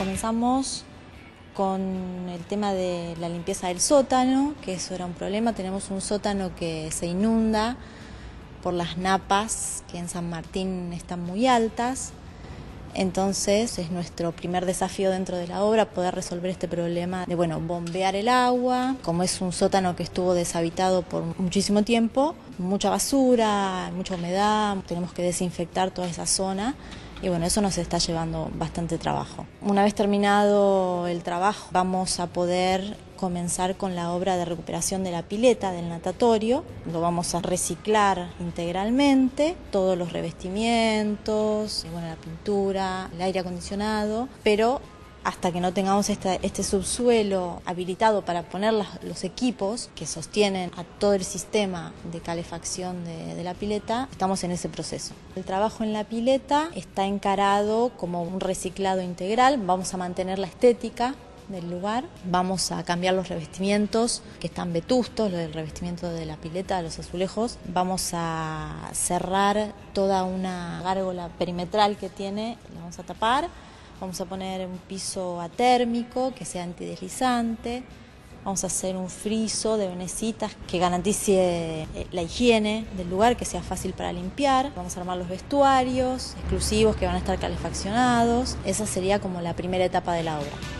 Comenzamos con el tema de la limpieza del sótano, que eso era un problema. Tenemos un sótano que se inunda por las napas que en San Martín están muy altas. Entonces es nuestro primer desafío dentro de la obra poder resolver este problema de bueno, bombear el agua, como es un sótano que estuvo deshabitado por muchísimo tiempo, mucha basura, mucha humedad, tenemos que desinfectar toda esa zona y bueno, eso nos está llevando bastante trabajo. Una vez terminado el trabajo, vamos a poder comenzar con la obra de recuperación de la pileta del natatorio. Lo vamos a reciclar integralmente, todos los revestimientos, bueno, la pintura, el aire acondicionado, pero hasta que no tengamos este subsuelo habilitado para poner los equipos que sostienen a todo el sistema de calefacción de, de, la pileta, estamos en ese proceso. El trabajo en la pileta está encarado como un reciclado integral, vamos a mantener la estética del lugar, vamos a cambiar los revestimientos que están vetustos, el revestimiento de la pileta, de los azulejos, vamos a cerrar toda una gárgola perimetral que tiene, la vamos a tapar Vamos a poner un piso atérmico que sea antideslizante. Vamos a hacer un friso de venecitas que garantice eh, la higiene del lugar, que sea fácil para limpiar. Vamos a armar los vestuarios exclusivos que van a estar calefaccionados. Esa sería como la primera etapa de la obra.